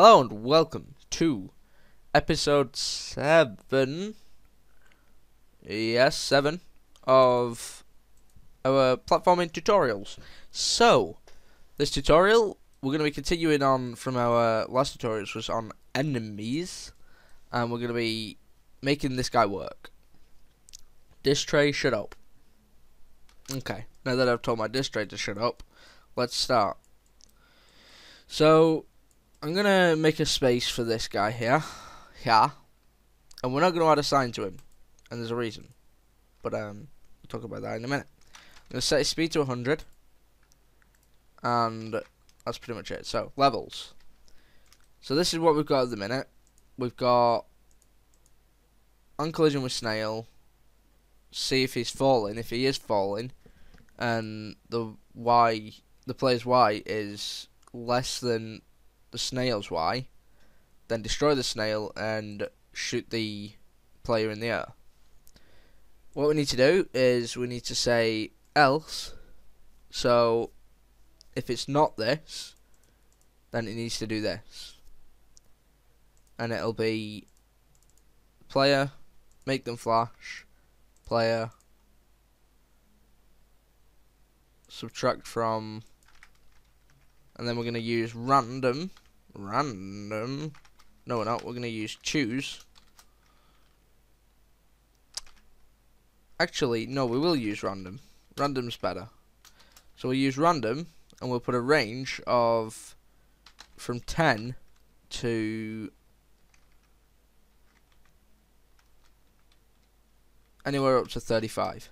Hello and welcome to episode 7. Yes, 7 of our platforming tutorials. So, this tutorial we're going to be continuing on from our last tutorial, which was on enemies. And we're going to be making this guy work. Dish tray, shut up. Okay, now that I've told my dish tray to shut up, let's start. So, I'm gonna make a space for this guy here, here, and we're not gonna add a sign to him, and there's a reason, but um, we'll talk about that in a minute. I'm gonna set his speed to 100, and that's pretty much it. So levels. So this is what we've got at the minute. We've got on collision with snail. See if he's falling. If he is falling, and the Y, the player's Y is less than the snail's Y, then destroy the snail and shoot the player in the air. What we need to do is we need to say else. So if it's not this, then it needs to do this. And it'll be player, make them flash, player, subtract from and then we're going to use random random no we're not we're going to use choose. Actually no we will use random. Random's better. So we'll use random and we'll put a range of from 10 to anywhere up to 35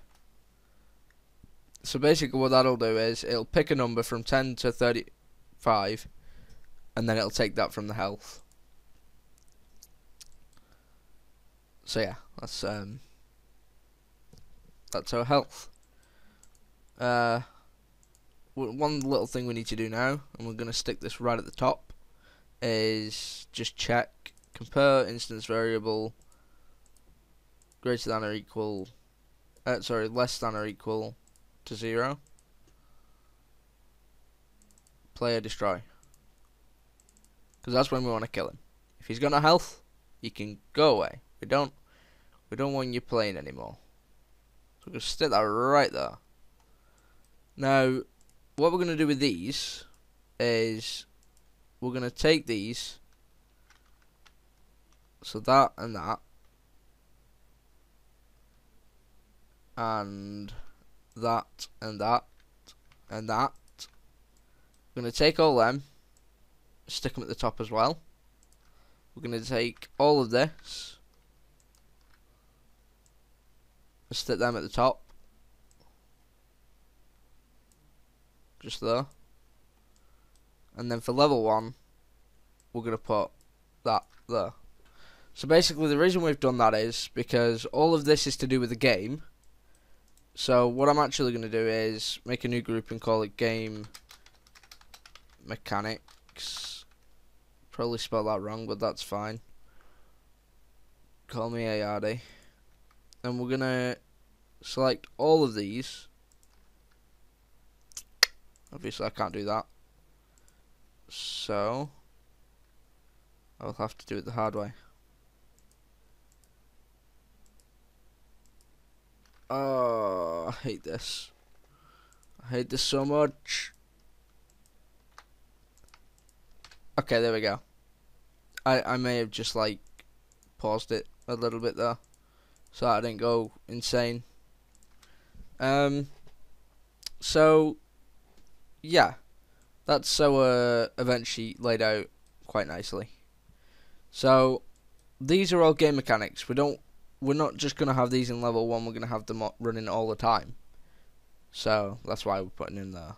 so basically what that'll do is it'll pick a number from 10 to 35 and then it'll take that from the health so yeah that's um that's our health uh one little thing we need to do now and we're going to stick this right at the top is just check compare instance variable greater than or equal uh, sorry less than or equal to zero. Player destroy. Because that's when we want to kill him. If he's got no health, he can go away. We don't we don't want you playing anymore. So we're going to stick that right there. Now, what we're going to do with these is we're going to take these so that and that and that, and that, and that. We're going to take all them, stick them at the top as well. We're going to take all of this, stick them at the top. Just there. And then for level 1, we're going to put that there. So basically the reason we've done that is because all of this is to do with the game so what I'm actually going to do is make a new group and call it game mechanics. Probably spell that wrong, but that's fine. Call me Ayade. And we're to select all of these. Obviously I can't do that. So I'll have to do it the hard way. Oh, I hate this. I hate this so much. Okay, there we go. I, I may have just, like, paused it a little bit there. So I didn't go insane. Um, so, yeah. That's so, uh, eventually laid out quite nicely. So, these are all game mechanics. We don't we're not just going to have these in level 1, we're going to have them running all the time. So, that's why we're putting in there.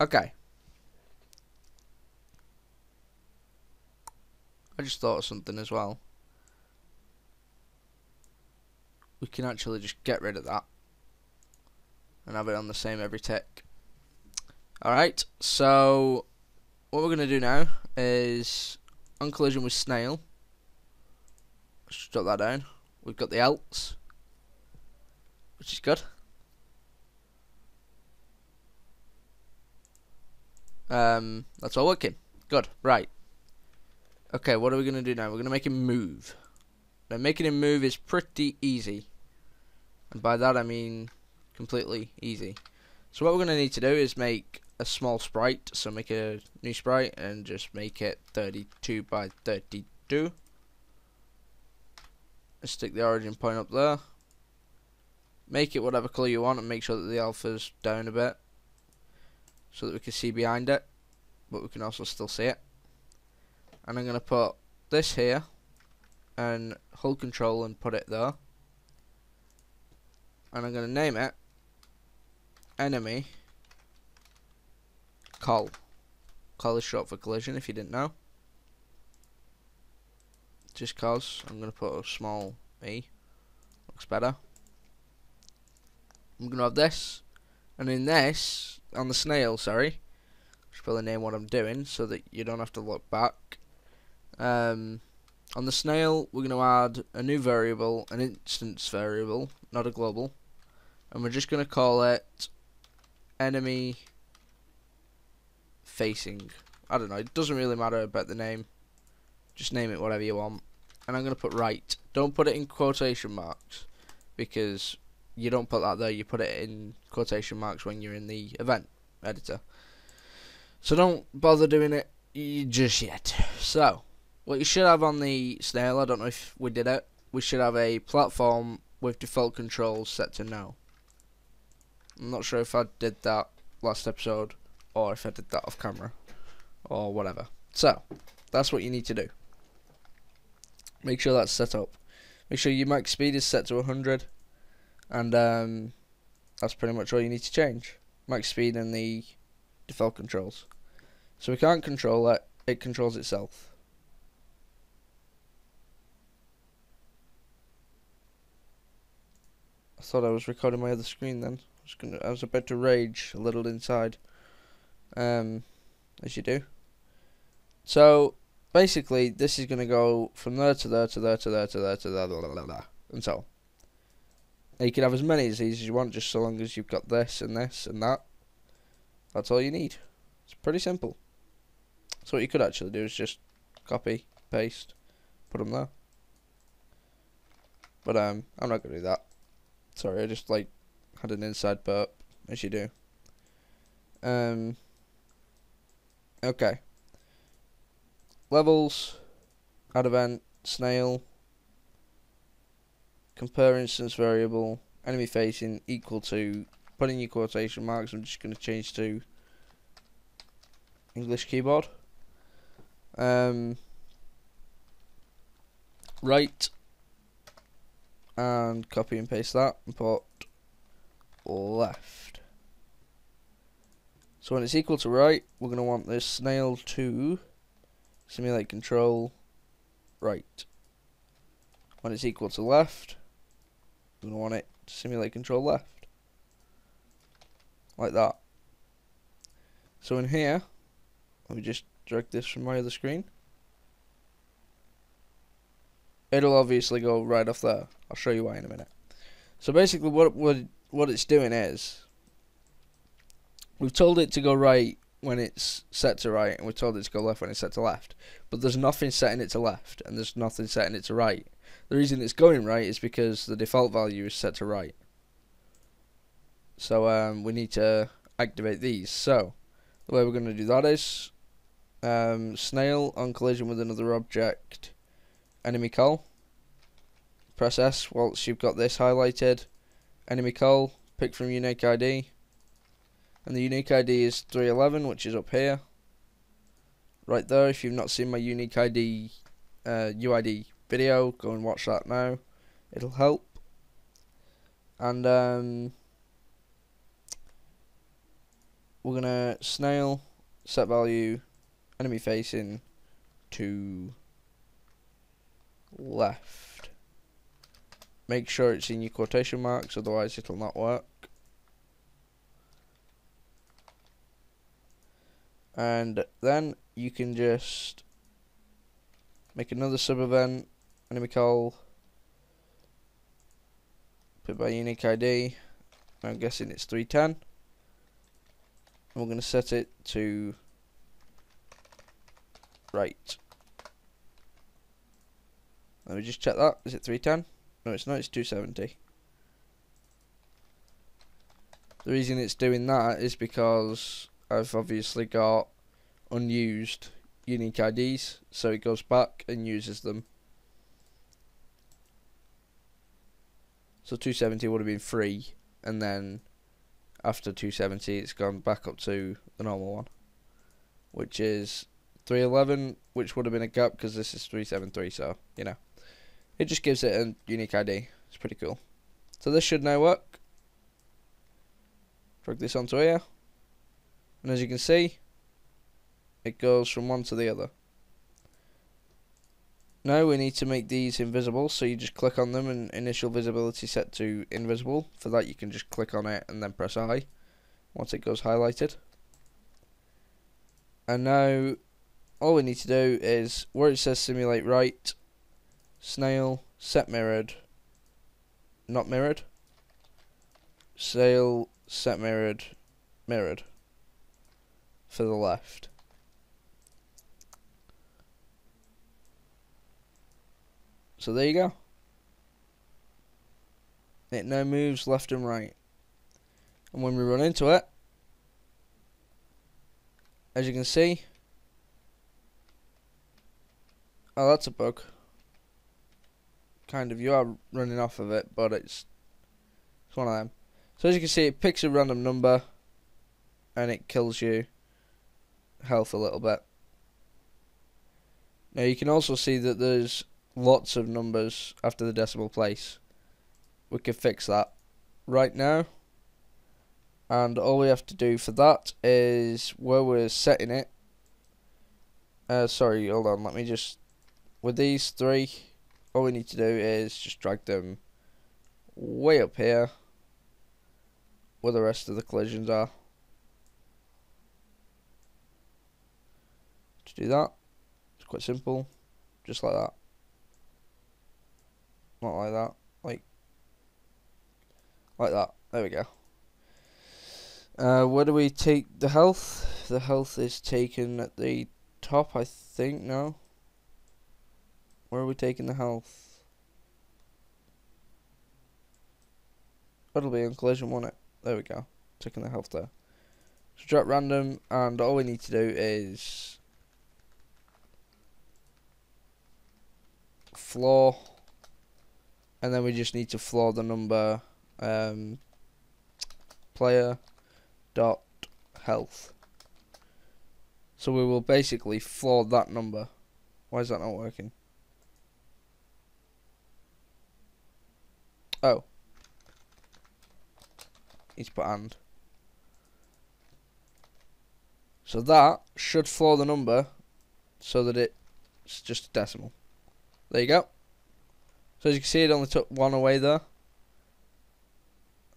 Okay. I just thought of something as well. We can actually just get rid of that. And have it on the same every tick. Alright, so what we're going to do now is on collision with snail Let's drop that down. We've got the else, which is good. Um, that's all working. Good. Right. Okay, what are we going to do now? We're going to make him move. Now, making him move is pretty easy. And by that, I mean completely easy. So what we're going to need to do is make a small sprite. So make a new sprite and just make it 32 by 32. Let's stick the origin point up there. Make it whatever colour you want and make sure that the alpha's down a bit. So that we can see behind it. But we can also still see it. And I'm going to put this here. And hold control and put it there. And I'm going to name it enemy col. Col is short for collision if you didn't know. Just cause I'm going to put a small e. Looks better. I'm going to have this. And in this, on the snail, sorry, just put the name what I'm doing so that you don't have to look back. Um, on the snail, we're going to add a new variable, an instance variable, not a global. And we're just going to call it enemy facing. I don't know, it doesn't really matter about the name. Just name it whatever you want. And I'm going to put right. Don't put it in quotation marks because you don't put that there, you put it in quotation marks when you're in the event editor. So don't bother doing it just yet. So, what you should have on the snail, I don't know if we did it, we should have a platform with default controls set to no. I'm not sure if I did that last episode or if I did that off camera or whatever. So, that's what you need to do. Make sure that's set up. Make sure your max speed is set to 100 and um, that's pretty much all you need to change. Max speed and the default controls. So we can't control it, it controls itself. I thought I was recording my other screen then I was gonna, I was about to rage a little inside, um, as you do. So basically, this is gonna go from there to there to there to there to there to there, blah, blah, blah, and so. You can have as many of these as you want, just so long as you've got this and this and that. That's all you need. It's pretty simple. So what you could actually do is just copy, paste, put them there. But um, I'm not gonna do that. Sorry, I just like had an inside burp, as you do. Um. Okay. Levels, add event, snail, compare instance variable, enemy facing equal to, put in your quotation marks, I'm just going to change to English keyboard. Um, right, and copy and paste that and put left. So when it's equal to right, we're going to want this snail to simulate control right. When it's equal to left, we're going to want it to simulate control left. Like that. So in here, let me just drag this from my other screen. It'll obviously go right off there. I'll show you why in a minute. So basically what would what it's doing is we've told it to go right when it's set to right and we're told it to go left when it's set to left but there's nothing setting it to left and there's nothing setting it to right the reason it's going right is because the default value is set to right so um, we need to activate these so the way we're going to do that is um, snail on collision with another object enemy col press S whilst you've got this highlighted enemy col, pick from unique ID, and the unique ID is 311, which is up here, right there. If you've not seen my unique ID uh, UID video, go and watch that now. It'll help. And um, we're gonna snail set value enemy facing to left. Make sure it's in your quotation marks, otherwise it'll not work. And then you can just make another sub event, enemy col, put by unique ID. I'm guessing it's 310. And we're going to set it to right. Let me just check that. Is it 310? No, it's not. It's 270. The reason it's doing that is because I've obviously got unused unique IDs, so it goes back and uses them. So 270 would have been free, and then after 270 it's gone back up to the normal one, which is 311, which would have been a gap because this is 373, so, you know. It just gives it a unique ID. It's pretty cool. So this should now work. Drag this onto here. And as you can see, it goes from one to the other. Now we need to make these invisible, so you just click on them and initial visibility set to invisible. For that you can just click on it and then press I once it goes highlighted. And now all we need to do is where it says simulate right, snail, set mirrored, not mirrored, sail, set mirrored, mirrored for the left. So there you go. It now moves left and right. And when we run into it, as you can see, oh that's a bug. Kind of, you are running off of it, but it's, it's one of them. So as you can see, it picks a random number, and it kills you health a little bit. Now you can also see that there's lots of numbers after the decimal place. We can fix that right now. And all we have to do for that is where we're setting it. Uh, sorry, hold on, let me just... With these three, all we need to do is just drag them way up here where the rest of the collisions are. To do that, it's quite simple, just like that. Not like that. Like like that. There we go. Uh, where do we take the health? The health is taken at the top, I think, no? Where are we taking the health? That'll be on collision, won't it? There we go. Taking the health there. So drop random, and all we need to do is... Floor and then we just need to floor the number um, player dot health so we will basically floor that number why is that not working oh to put and so that should floor the number so that it's just a decimal there you go so as you can see, it only took one away there.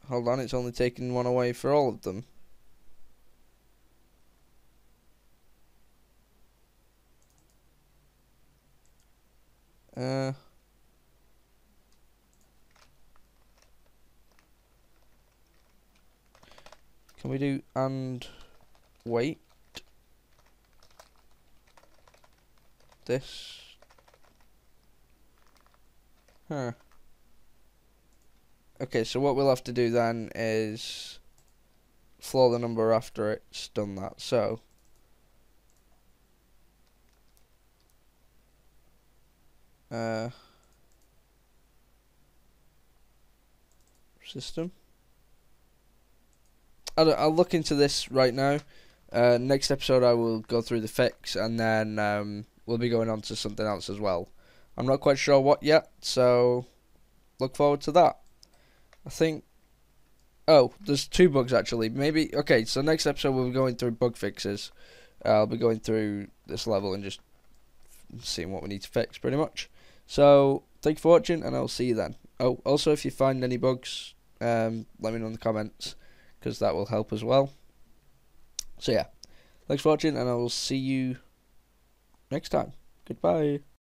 Hold on, it's only taken one away for all of them. Uh, can we do and wait? This Huh. Okay, so what we'll have to do then is floor the number after it's done that. So uh, system. I'll, I'll look into this right now. Uh, next episode, I will go through the fix, and then um, we'll be going on to something else as well. I'm not quite sure what yet, so look forward to that. I think. Oh, there's two bugs actually. Maybe okay. So next episode we'll be going through bug fixes. Uh, I'll be going through this level and just seeing what we need to fix, pretty much. So thank you for watching, and I'll see you then. Oh, also if you find any bugs, um, let me know in the comments because that will help as well. So yeah, thanks for watching, and I will see you next time. Goodbye.